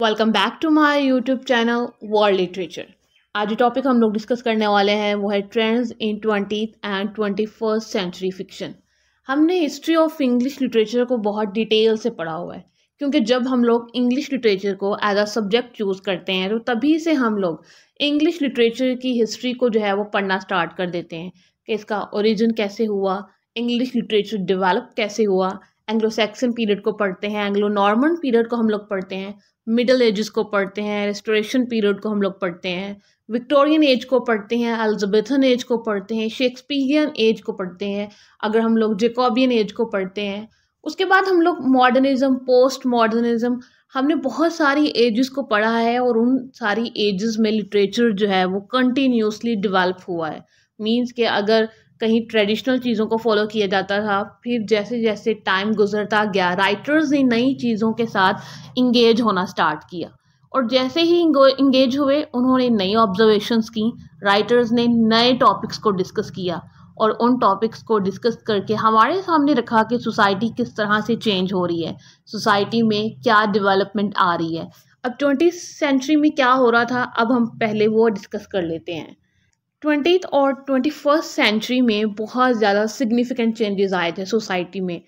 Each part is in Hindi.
Welcome back to my YouTube channel world literature आज जो टॉपिक हम लोग डिस्कस करने वाले हैं, वो है trends in twenty and twenty first century fiction हमने हिस्ट्री ऑफ़ इंग्लिश लिटरेचर को बहुत डिटेल से पढ़ा हुआ है, क्योंकि जब हम लोग इंग्लिश लिटरेचर को एज अ सब्जेक्ट चूज़ करते हैं तो तभी से हम लोग इंग्लिश लिटरेचर की हिस्ट्री को जो है वो पढ़ना स्टार्ट कर देते हैं, कि इसका ओरिजिन कैसे हुआ इंग्लिश लिटरेचर डेवलप कैसे हुआ एंग्लो सैक्सन पीरियड को पढ़ते हैं एंग्लो नॉर्मन पीरियड को हम लोग पढ़ते हैं मिडल एजेस को पढ़ते हैं रेस्टोरेशन पीरियड को हम लोग पढ़ते हैं विक्टोरियन एज को पढ़ते हैं एल्जबेथन एज को पढ़ते हैं शेक्सपियन एज को पढ़ते हैं, अगर हम लोग जेकॉबियन एज को पढ़ते हैं। उसके बाद हम लोग मॉडर्निज्म पोस्ट मॉडर्निज्म हमने बहुत सारी एजेस को पढ़ा है और उन सारी एजेस में लिटरेचर जो है वो कंटिन्यूसली डिवेल्प हुआ है। मीन्स कि अगर कहीं ट्रेडिशनल चीज़ों को फॉलो किया जाता था। फिर जैसे जैसे टाइम गुजरता गया राइटर्स ने नई चीज़ों के साथ इंगेज होना स्टार्ट किया। और जैसे ही इंगेज हुए, उन्होंने नई ऑब्जर्वेशंस की। राइटर्स ने नए टॉपिक्स को डिस्कस किया और उन टॉपिक्स को डिस्कस करके हमारे सामने रखा कि सोसाइटी किस तरह से चेंज हो रही है। सोसाइटी में क्या डेवलपमेंट आ रही है। अब ट्वेंटी सेंचुरी में क्या हो रहा था, अब हम पहले वो डिस्कस कर लेते हैं। ट्वेंटी और ट्वेंटी फ़र्स्ट सेंचुरी में बहुत ज़्यादा सिग्निफिकेंट चेंजेस आए थे सोसाइटी में।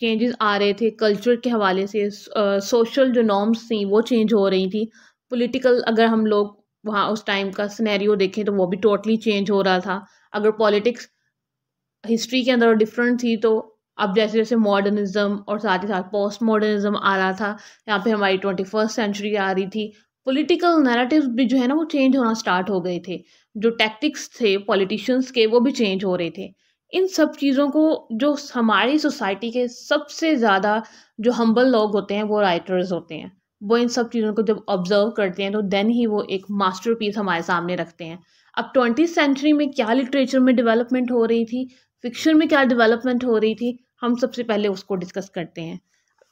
चेंजेस आ रहे थे कल्चर के हवाले से सोशल जो नॉर्म्स थी, वो चेंज हो रही थी। पॉलिटिकल अगर हम लोग वहाँ उस टाइम का स्नैरियो देखें तो वो भी टोटली चेंज हो रहा था। अगर पॉलिटिक्स हिस्ट्री के अंदर डिफरेंट थी तो अब जैसे जैसे मॉडर्निज्म और साथ ही साथ पोस्ट मॉडर्निज्म आ रहा था, यहाँ पे हमारी ट्वेंटी फ़र्स्ट सेंचुरी आ रही थी। पॉलिटिकल नैरेटिव भी जो है ना, वो चेंज होना स्टार्ट हो गए थे। जो टैक्टिक्स थे पॉलिटिशियंस के, वो भी चेंज हो रहे थे। इन सब चीज़ों को जो हमारी सोसाइटी के सबसे ज़्यादा जो हम्बल लोग होते हैं, वो राइटर्स होते हैं। वो इन सब चीज़ों को जब ऑब्ज़र्व करते हैं तो देन ही वो एक मास्टर हमारे सामने रखते हैं। अब ट्वेंटी सेंचुरी में क्या लिटरेचर में डेवलपमेंट हो रही थी? फिक्शन में क्या डेवलपमेंट हो रही थी? हम सबसे पहले उसको डिस्कस करते हैं।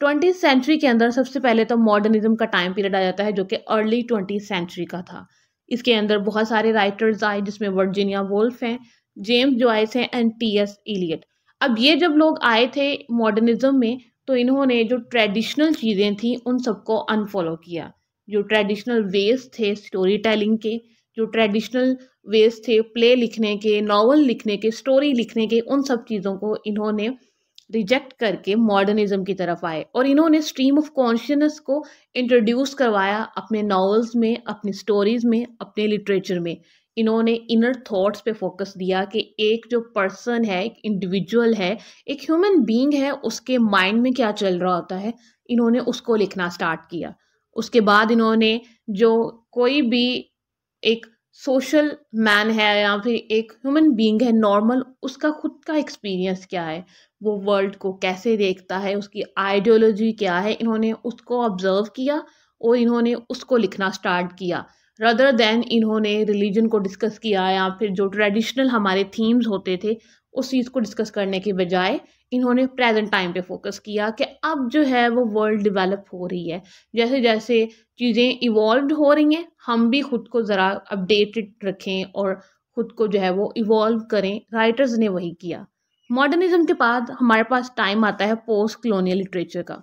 ट्वेंटी सेंचुरी के अंदर सबसे पहले तो मॉडर्निज्म का टाइम पीरियड आ जाता है, जो कि अर्ली ट्वेंटी सेंचुरी का था। इसके अंदर बहुत सारे राइटर्स आए जिसमें वर्जीनिया वोल्फ हैं जेम्स जॉयस हैं एंड टी एस इलियट अब ये जब लोग आए थे मॉडर्निज्म में तो इन्होंने जो ट्रेडिशनल चीज़ें थी, उन सबको अनफॉलो किया। जो ट्रेडिशनल वेज थे स्टोरी टेलिंग के, जो ट्रेडिशनल वेज थे प्ले लिखने के नावल लिखने के स्टोरी लिखने के, उन सब चीज़ों को इन्होंने रिजेक्ट करके मॉडर्निज्म की तरफ़ आए। और इन्होंने स्ट्रीम ऑफ़ कॉन्शियसनेस को इंट्रोड्यूस करवाया अपने नॉवेल्स में, अपनी स्टोरीज में, अपने लिटरेचर में। इन्होंने इनर थॉट्स पे फोकस दिया कि एक जो पर्सन है, एक इंडिविजुअल है, एक ह्यूमन बीइंग है, उसके माइंड में क्या चल रहा होता है, इन्होंने उसको लिखना स्टार्ट किया। उसके बाद इन्होंने जो कोई भी एक सोशल मैन है या फिर एक ह्यूमन बीइंग है नॉर्मल उसका खुद का एक्सपीरियंस क्या है? वो वर्ल्ड को कैसे देखता है? उसकी आइडियोलॉजी क्या है? इन्होंने उसको ऑब्ज़र्व किया और इन्होंने उसको लिखना स्टार्ट किया। रदर देन इन्होंने रिलीजन को डिस्कस किया या फिर जो ट्रेडिशनल हमारे थीम्स होते थे, उस चीज़ को डिस्कस करने के बजाय इन्होंने प्रेजेंट टाइम पे फोकस किया कि अब जो है वो वर्ल्ड डेवलप हो रही है। जैसे जैसे चीज़ें इवॉल्व हो रही हैं, हम भी खुद को ज़रा अपडेटेड रखें और ख़ुद को जो है वो इवॉल्व करें। राइटर्स ने वही किया। मॉडर्निज्म के बाद हमारे पास टाइम आता है पोस्ट कलोनियल लिटरेचर का।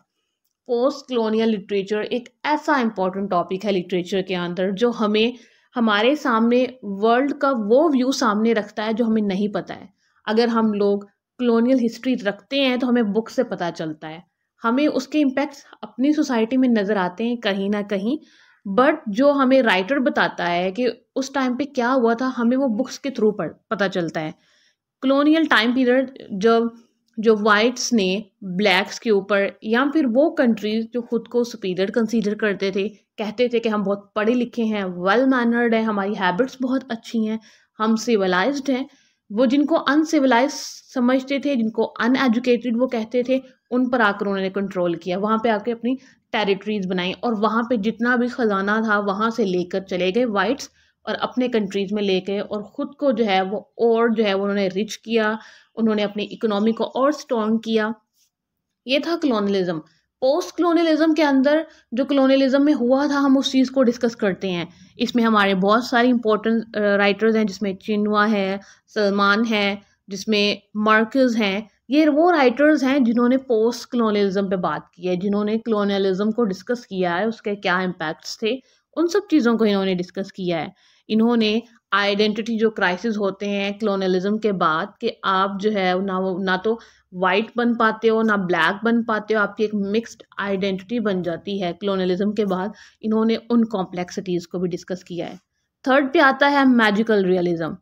पोस्ट कलोनियल लिटरेचर एक ऐसा इंपॉर्टेंट टॉपिक है लिटरेचर के अंदर जो हमें, हमारे सामने वर्ल्ड का वो व्यू सामने रखता है जो हमें नहीं पता है। अगर हम लोग कलोनियल हिस्ट्री रखते हैं तो हमें बुक से पता चलता है। हमें उसके इम्पैक्ट्स अपनी सोसाइटी में नज़र आते हैं कहीं ना कहीं बट जो हमें राइटर बताता है कि उस टाइम पे क्या हुआ था, हमें वो बुक्स के थ्रू पता चलता है। कलोनियल टाइम पीरियड जब, जो वाइट्स ने ब्लैक्स के ऊपर, या फिर वो कंट्रीज़ जो खुद को सुपीरियर कंसीडर करते थे, कहते थे कि हम बहुत पढ़े लिखे हैं वेल मैनर्ड हैं, हमारी हैबिट्स बहुत अच्छी हैं, हम सिविलाइज्ड हैं वो जिनको अनसिविलाइज समझते थे, जिनको अनएजुकेटेड वो कहते थे, उन पर आकर उन्होंने कंट्रोल किया। वहाँ पे आके अपनी टेरिटरीज बनाई और वहाँ पे जितना भी ख़जाना था, वहाँ से लेकर चले गए वाइट्स और अपने कंट्रीज़ में लेके और ख़ुद को जो है, वो और जो है, वो उन्होंने रिच किया, उन्होंने अपनी इकोनॉमी को और स्ट्रॉन्ग किया। ये था कलोनलिज्म पोस्ट कलोनलिज्म के अंदर जो कलोनलिज्म में हुआ था, हम उस चीज़ को डिस्कस करते हैं। इसमें हमारे बहुत सारे इंपॉर्टेंट राइटर्स हैं, जिसमें चिनवा है, सलमान है, जिसमें मार्कस हैं। ये वो राइटर्स हैं जिन्होंने पोस्ट कलोनियलिज्म पे बात की है, जिन्होंने कलोनियलिज्म को डिस्कस किया है, उसके क्या इम्पैक्ट्स थे, उन सब चीज़ों को इन्होंने डिस्कस किया है। इन्होंने आइडेंटिटी जो क्राइसिस होते हैं कलोनलिज्म के बाद कि आप जो है, ना वो, ना तो वाइट बन पाते हो, ना ब्लैक बन पाते हो, आपकी एक मिक्स्ड आइडेंटिटी बन जाती है क्लोनलिज्म के बाद। इन्होंने उन कॉम्प्लेक्सिटीज़ को भी डिस्कस किया है। थर्ड पे आता है magical realism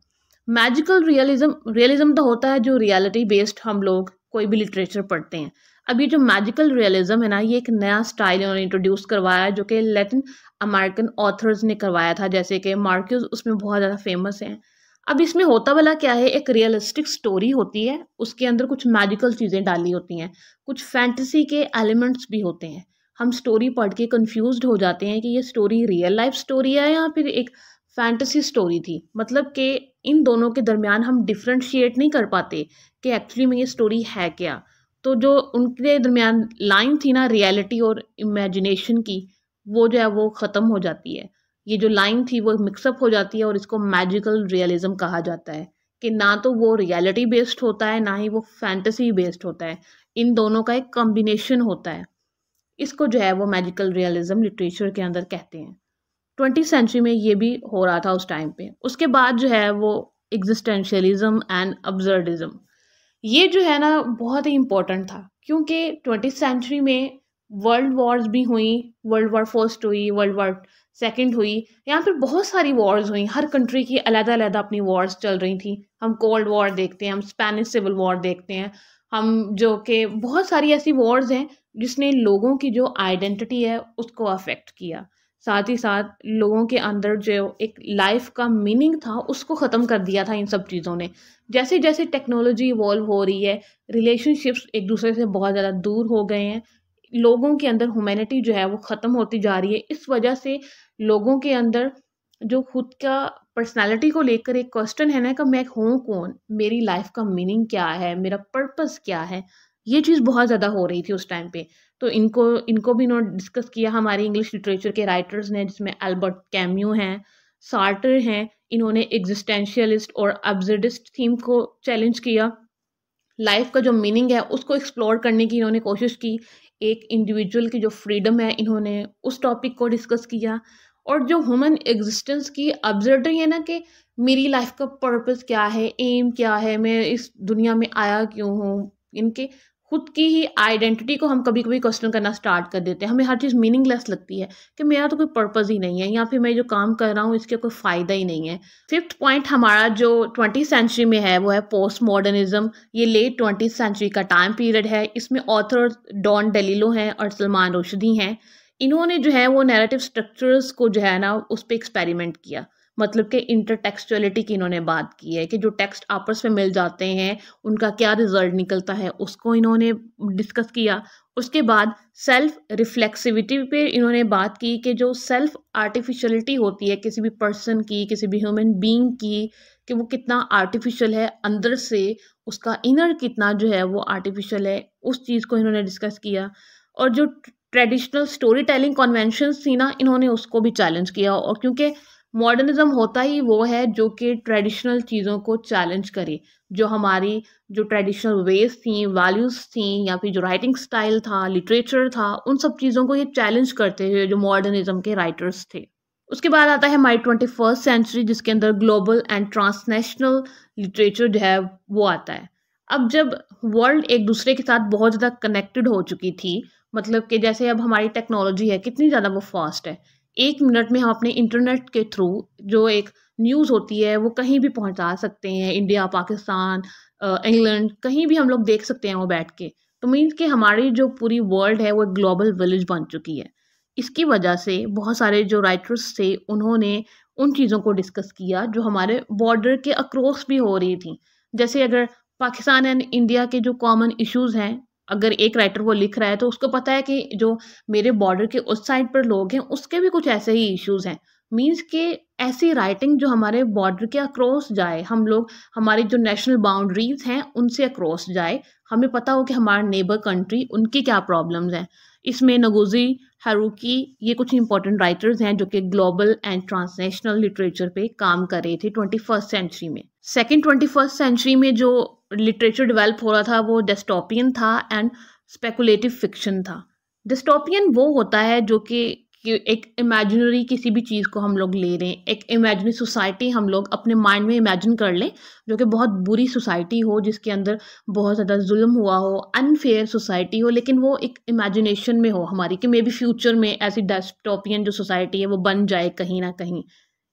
magical realism realism तो होता है जो रियलिटी बेस्ड हम लोग कोई भी लिटरेचर पढ़ते हैं। अब ये जो मैजिकल रियलिज्म है ना, ये एक नया स्टाइल इन्होंने इंट्रोड्यूस करवाया है जो कि लेटिन अमेरिकन ऑथर्स ने करवाया था। जैसे कि मार्क्यूज उसमें बहुत ज़्यादा फ़ेमस हैं। अब इसमें होता वाला क्या है? एक रियलिस्टिक स्टोरी होती है, उसके अंदर कुछ मैजिकल चीज़ें डाली होती हैं, कुछ फैंटेसी के एलिमेंट्स भी होते हैं। हम स्टोरी पढ़ के कन्फ्यूज़ हो जाते हैं कि ये स्टोरी रियल लाइफ स्टोरी है या फिर एक फैंटेसी स्टोरी थी। मतलब कि इन दोनों के दरमियान हम डिफ्रेंशिएट नहीं कर पाते कि एक्चुअली में ये स्टोरी है क्या। तो जो उनके दरमियान लाइन थी ना रियलिटी और इमेजिनेशन की, वो जो है वो ख़त्म हो जाती है। ये जो लाइन थी वो मिक्सअप हो जाती है और इसको मैजिकल रियलिज्म कहा जाता है कि ना तो वो रियलिटी बेस्ड होता है, ना ही वो फैंटेसी बेस्ड होता है। इन दोनों का एक कॉम्बिनेशन होता है। इसको जो है वो मैजिकल रियलिज्म लिटरेचर के अंदर कहते हैं। ट्वेंटी सेंचुरी में ये भी हो रहा था उस टाइम पे। उसके बाद जो है वो एग्जिस्टेंशियलिज्म एंड अब्जर्डिज्म ये जो है ना बहुत ही इम्पोर्टेंट था, क्योंकि ट्वेंटी सेंचुरी में वर्ल्ड वॉर्स भी हुई वर्ल्ड वॉर फ़र्स्ट हुई वर्ल्ड वॉर सेकंड हुई। यहाँ पर बहुत सारी वॉर्स हुई। हर कंट्री की अलग अलग अपनी वॉर्स चल रही थी। हम कोल्ड वॉर देखते हैं, हम स्पेनिश सिविल वॉर देखते हैं। हम जो कि बहुत सारी ऐसी वॉर्स हैं जिसने लोगों की जो आइडेंटिटी है उसको अफेक्ट किया। साथ ही साथ लोगों के अंदर जो एक लाइफ का मीनिंग था उसको ख़त्म कर दिया था इन सब चीज़ों ने। जैसे जैसे टेक्नोलॉजी इवॉल्व हो रही है रिलेशनशिप्स एक दूसरे से बहुत ज़्यादा दूर हो गए हैं। लोगों के अंदर ह्यूमैनिटी जो है वो ख़त्म होती जा रही है। इस वजह से लोगों के अंदर जो खुद का पर्सनालिटी को लेकर एक क्वेश्चन है ना कि मैं हूँ कौन? मेरी लाइफ का मीनिंग क्या है? मेरा पर्पस क्या है? ये चीज़ बहुत ज़्यादा हो रही थी उस टाइम पे। तो इनको इनको भी इन्होंने डिस्कस किया हमारे इंग्लिश लिटरेचर के राइटर्स ने, जिसमें एल्बर्ट कैम्यू हैं सार्टर हैं, इन्होंने एग्जिस्टेंशियलिस्ट और अब्जर्डिस्ट थीम को चैलेंज किया। लाइफ का जो मीनिंग है, उसको एक्सप्लोर करने की इन्होंने कोशिश की। एक इंडिविजुअल की जो फ्रीडम है, इन्होंने उस टॉपिक को डिस्कस किया। और जो ह्यूमन एग्जिस्टेंस की ऑब्जर्वरी है ना कि मेरी लाइफ का पर्पस क्या है एम क्या है, मैं इस दुनिया में आया क्यों हूँ? इनके खुद की ही आइडेंटिटी को हम कभी कभी क्वेश्चन करना स्टार्ट कर देते हैं। हमें हर चीज़ मीनिंगलेस लगती है कि मेरा तो कोई पर्पज़ ही नहीं है या फिर मैं जो काम कर रहा हूँ इसके कोई फ़ायदा ही नहीं है। फिफ्थ पॉइंट हमारा जो ट्वेंटी सेंचुरी में है, वो है पोस्ट मॉडर्निज्म ये लेट ट्वेंटी सेंचुरी का टाइम पीरियड है। इसमें ऑथर डॉन डेलीलो हैं और सलमान रोशदी हैं। इन्होंने जो है वो नैरेटिव स्ट्रक्चर्स को जो है ना उस पर एक्सपेरिमेंट किया। मतलब कि इंटरटेक्सचुअलिटी की इन्होंने बात की है कि जो टेक्स्ट आपस में मिल जाते हैं, उनका क्या रिज़ल्ट निकलता है, उसको इन्होंने डिस्कस किया। उसके बाद सेल्फ रिफ्लेक्सिविटी पे इन्होंने बात की कि जो सेल्फ आर्टिफिशलिटी होती है, किसी भी पर्सन की, किसी भी ह्यूमन बीइंग की, कि वो कितना आर्टिफिशियल है अंदर से, उसका इनर कितना जो है वो आर्टिफिशियल है, उस चीज़ को इन्होंने डिस्कस किया। और जो ट्रेडिशनल स्टोरी टेलिंग कन्वेंशंस थी ना, इन्होंने उसको भी चैलेंज किया और क्योंकि मॉडर्निज्म होता ही वो है जो कि ट्रेडिशनल चीज़ों को चैलेंज करे, जो हमारी जो ट्रेडिशनल वेज थी वैल्यूज़ थी, या फिर जो राइटिंग स्टाइल था लिटरेचर था, उन सब चीज़ों को ये चैलेंज करते हुए जो मॉडर्निज्म के राइटर्स थे। उसके बाद आता है हमारी ट्वेंटी फ़र्स्ट सेंचुरी जिसके अंदर ग्लोबल एंड ट्रांसनेशनल लिटरेचर जो है वो आता है। अब जब वर्ल्ड एक दूसरे के साथ बहुत ज़्यादा कनेक्टेड हो चुकी थी मतलब कि जैसे अब हमारी टेक्नोलॉजी है, कितनी ज़्यादा वो फास्ट है। एक मिनट में हम अपने इंटरनेट के थ्रू जो एक न्यूज़ होती है, वो कहीं भी पहुँचा सकते हैं इंडिया पाकिस्तान इंग्लैंड कहीं भी हम लोग देख सकते हैं वो बैठ के। तो मीन्स कि हमारी जो पूरी वर्ल्ड है, वो एक ग्लोबल विलेज बन चुकी है। इसकी वजह से बहुत सारे जो राइटर्स थे, उन्होंने उन चीज़ों को डिस्कस किया जो हमारे बॉर्डर के अक्रॉस भी हो रही थी। जैसे अगर पाकिस्तान एंड इंडिया के जो कॉमन इश्यूज़ हैं अगर एक राइटर वो लिख रहा है तो उसको पता है कि जो मेरे बॉर्डर के उस साइड पर लोग हैं, उसके भी कुछ ऐसे ही इश्यूज़ हैं। मीन्स के ऐसी राइटिंग जो हमारे बॉर्डर के अक्रॉस जाए, हम लोग, हमारी जो नेशनल बाउंड्रीज हैं, उनसे अक्रॉस जाए, हमें पता हो कि हमारे नेबर कंट्री उनकी क्या प्रॉब्लम्स हैं। इसमें नगोजी हारूकी ये कुछ इंपॉर्टेंट राइटर्स हैं, जो कि ग्लोबल एंड ट्रांसनेशनल लिटरेचर पे काम कर रहे थे ट्वेंटी फ़र्स्ट सेंचुरी में। सेकेंड ट्वेंटी फ़र्स्ट सेंचुरी में जो लिटरेचर डेवलप हो रहा था, वो डेस्टोपियन था एंड स्पेकुलेटिव फिक्शन था। डिस्टोपियन वो होता है जो कि एक इमेजिनरी किसी भी चीज़ को हम लोग ले रहे हैं। एक इमेजिनरी सोसाइटी हम लोग अपने माइंड में इमेजिन कर लें, जो कि बहुत बुरी सोसाइटी हो, जिसके अंदर बहुत ज़्यादा जुल्म हुआ हो अनफेयर सोसाइटी हो, लेकिन वो एक इमेजिनेशन में हो हमारी, कि मे बी फ्यूचर में ऐसी डेस्कटॉपियन जो सोसाइटी है, वो बन जाए कहीं ना कहीं।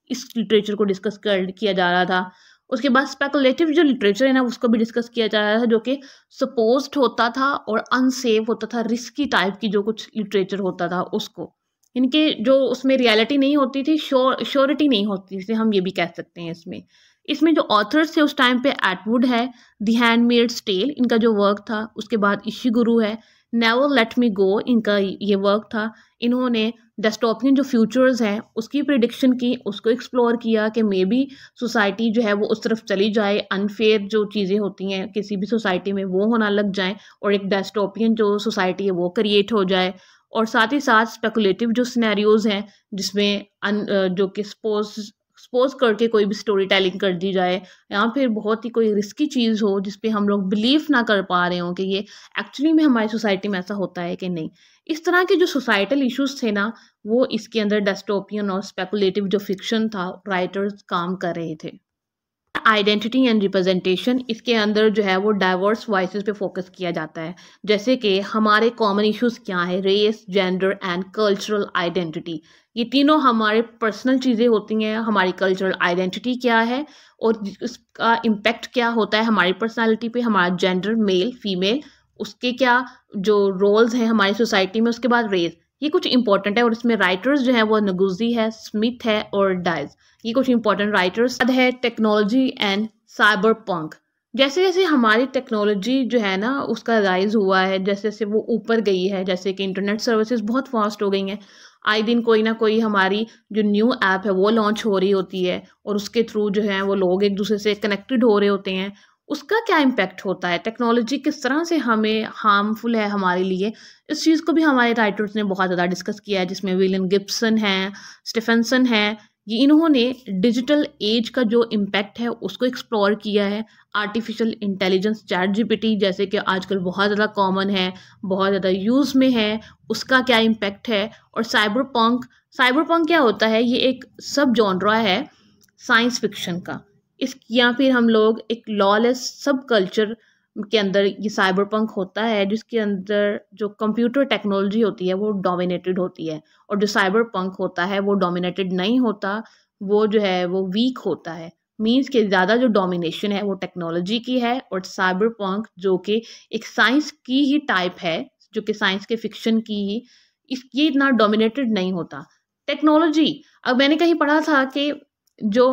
इस लिटरेचर को डिस्कस कर, किया जा रहा था। उसके बाद स्पेकुलेटिव जो लिटरेचर है ना, उसको भी डिस्कस किया जा रहा था, जो कि सपोज़ होता था और अनसेफ होता था रिस्की टाइप की जो कुछ लिटरेचर होता था उसको। इनके जो उसमें रियलिटी नहीं होती थी श्योर श्योरिटी नहीं होती थी, हम ये भी कह सकते हैं इसमें। इसमें जो ऑथर्स थे, उस टाइम पे एटवुड है दी हैंडमेड स्टेल इनका जो वर्क था, उसके बाद इशी गुरु है नेवर लेट मी गो इनका ये वर्क था। इन्होंने डेस्टोपियन जो फ्यूचर्स हैं, उसकी प्रिडिक्शन की, उसको एक्सप्लोर किया कि मे बी सोसाइटी जो है वो उस तरफ़ चली जाए अनफेयर जो चीज़ें होती हैं, किसी भी सोसाइटी में वो होना लग जाए और एक डेस्टोपियन जो सोसाइटी है वो क्रिएट हो जाए। और साथ ही साथ स्पेकुलेटिव जो सिनेरियोज हैं, जिसमें जो कि सपोज़ सपोज़ करके कोई भी स्टोरी टेलिंग कर दी जाए, या फिर बहुत ही कोई रिस्की चीज़ हो जिस पे हम लोग बिलीव ना कर पा रहे हो कि ये एक्चुअली में हमारी सोसाइटी में ऐसा होता है कि नहीं। इस तरह के जो सोसाइटल इश्यूज़ थे ना, वो इसके अंदर डेस्टोपियन और स्पेकुलेटिव जो फिक्शन था राइटर्स काम कर रहे थे। आइडेंटिटी एंड रिप्रेजेंटेशन इसके अंदर जो है वो डाइवर्स वॉइस पे फोकस किया जाता है। जैसे कि हमारे कॉमन इश्यूज़ क्या है? Race gender and cultural identity ये तीनों हमारे पर्सनल चीज़ें होती हैं। हमारी कल्चरल आइडेंटिटी क्या है? और उसका इम्पेक्ट क्या होता है हमारी पर्सनैलिटी पे? हमारा जेंडर मेल फीमेल उसके क्या जो रोल्स हैं हमारी सोसाइटी में, उसके बाद रेस ये कुछ इंपॉर्टेंट है और इसमें राइटर्स जो है वो नगुजी है स्मिथ है और डाइज ये कुछ इंपॉर्टेंट राइटर्स है टेक्नोलॉजी एंड साइबर पंक जैसे जैसे हमारी टेक्नोलॉजी जो है ना, उसका राइज हुआ है, जैसे जैसे वो ऊपर गई है, जैसे कि इंटरनेट सर्विसेज़ बहुत फास्ट हो गई हैं। आए दिन कोई ना कोई हमारी जो न्यू ऐप है, वो लॉन्च हो रही होती है और उसके थ्रू जो है वो लोग एक दूसरे से कनेक्टेड हो रहे होते हैं। उसका क्या इम्पैक्ट होता है? टेक्नोलॉजी किस तरह से हमें हार्मफुल है हमारे लिए? इस चीज़ को भी हमारे राइटर्स ने बहुत ज़्यादा डिस्कस किया है, जिसमें विलियन गिप्सन है स्टीफेंसन है ये इन्होंने डिजिटल एज का जो इम्पैक्ट है उसको एक्सप्लोर किया है। आर्टिफिशियल इंटेलिजेंस, चैट जीपीटी जैसे कि आजकल बहुत ज़्यादा कॉमन है, बहुत ज़्यादा यूज़ में है, उसका क्या इम्पैक्ट है? और साइबर पंक साइबर पंक क्या होता है? ये एक सब जॉनरा है साइंस फिक्शन का। इस या फिर हम लोग एक लॉलेस सब कल्चर के अंदर ये साइबर पंक होता है, जिसके अंदर जो कंप्यूटर टेक्नोलॉजी होती है, वो डोमिनेटेड होती है। और जो साइबर पंक होता है, वो डोमिनेटेड नहीं होता, वो जो है, वो वीक होता है। मीन्स के ज़्यादा जो डोमिनेशन है, वो टेक्नोलॉजी की है और साइबर पंक जो कि एक साइंस की ही टाइप है, जो कि साइंस के फिक्शन की ही, इस, ये इतना डोमिनेटेड नहीं होता। टेक्नोलॉजी अब मैंने कहीं पढ़ा था कि जो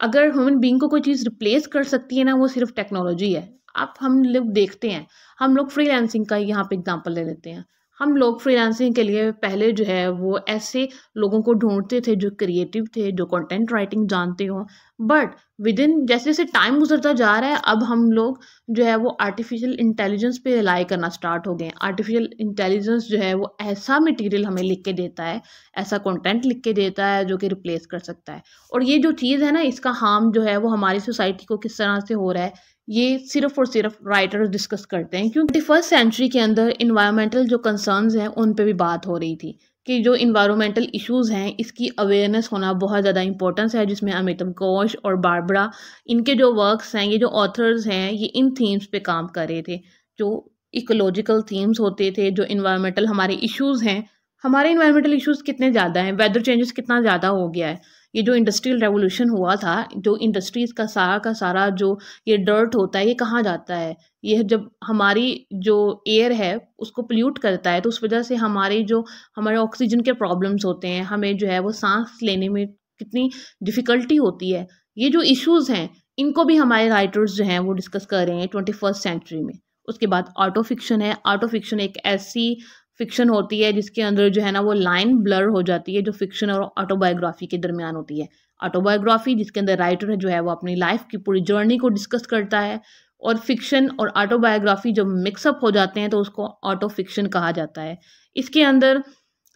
अगर ह्यूमन बींग को कोई चीज़ रिप्लेस कर सकती है ना, वो सिर्फ़ टेक्नोलॉजी है। आप, हम लोग देखते हैं। हम लोग फ्रीलांसिंग का यहाँ पे एग्जांपल ले लेते हैं। हम लोग फ्रीलांसिंग के लिए पहले जो है वो ऐसे लोगों को ढूंढते थे जो क्रिएटिव थे, जो कंटेंट राइटिंग जानते हो। बट विद इन जैसे जैसे टाइम गुजरता जा रहा है, अब हम लोग जो है वो आर्टिफिशियल इंटेलिजेंस पे रिलाई करना स्टार्ट हो गए हैं। आर्टिफिशियल इंटेलिजेंस जो है वो ऐसा मटेरियल हमें लिख के देता है, ऐसा कंटेंट लिख के देता है जो कि रिप्लेस कर सकता है। और ये जो चीज़ है ना, इसका हार्म जो है वो हमारी सोसाइटी को किस तरह से हो रहा है, ये सिर्फ़ और सिर्फ़ राइटर्स डिस्कस करते हैं। क्योंकि फ़र्स्ट सेंचुरी के अंदर इन्वायरमेंटल जो कंसर्न्स हैं, उन पे भी बात हो रही थी। कि जो इन्वायरमेंटल इश्यूज़ हैं, इसकी अवेयरनेस होना बहुत ज़्यादा इंपॉर्टेंस है, जिसमें अमितम कौश और बारबरा इनके जो वर्क्स हैं, ये जो ऑथर्स हैं, ये इन थीम्स पे काम कर रहे थे। जो इकोलॉजिकल थीम्स होते थे, जो इन्वायरमेंटल हमारे इश्यूज़ हैं, हमारे इन्वायरमेंटल इश्यूज़ कितने ज़्यादा हैं वेदर चेंजेस कितना ज़्यादा हो गया है। ये जो इंडस्ट्रियल रेवोल्यूशन हुआ था, जो इंडस्ट्रीज़ का सारा का सारा जो ये डर्ट होता है, ये कहाँ जाता है? ये जब हमारी जो एयर है, उसको पोल्यूट करता है तो उस वजह से हमारे जो, हमारे ऑक्सीजन के प्रॉब्लम्स होते हैं, हमें जो है वो सांस लेने में कितनी डिफ़िकल्टी होती है। ये जो इश्यूज़ हैं, इनको भी हमारे राइटर्स जो हैं, वो डिस्कस कर रहे हैं ट्वेंटी फ़र्स्ट सेंचुरी में। उसके बाद ऑटो फिक्शन है ऑटो फिक्शन एक ऐसी फिक्शन होती है जिसके अंदर जो है ना वो लाइन ब्लर हो जाती है, जो फिक्शन और ऑटोबायोग्राफी के दरमियान होती है। ऑटोबायोग्राफी जिसके अंदर राइटर है, जो है वो अपनी लाइफ की पूरी जर्नी को डिस्कस करता है और फिक्शन और ऑटोबायोग्राफी जब मिक्सअप हो जाते हैं तो उसको ऑटो फिक्शन कहा जाता है। इसके अंदर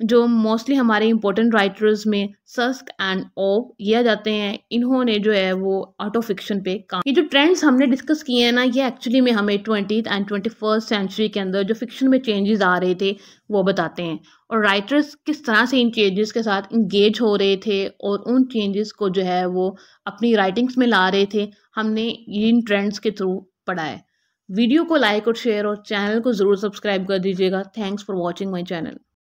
जो मोस्टली हमारे इंपॉर्टेंट राइटर्स में सस्क एंड ओ ये जाते हैं, इन्होंने जो है वो ऑटो फिक्शन पे काम ये जो ट्रेंड्स हमने डिस्कस किए हैं ना, ये एक्चुअली में हमें twenty and twenty first century के अंदर जो फिक्शन में चेंजेस आ रहे थे, वो बताते हैं। और राइटर्स किस तरह से इन चेंजेस के साथ इंगेज हो रहे थे और उन चेंजेस को जो है वो अपनी राइटिंग्स में ला रहे थे, हमने इन ट्रेंड्स के थ्रू पढ़ा है। वीडियो को लाइक और शेयर और चैनल को ज़रूर सब्सक्राइब कर दीजिएगा। Thanks for watching my channel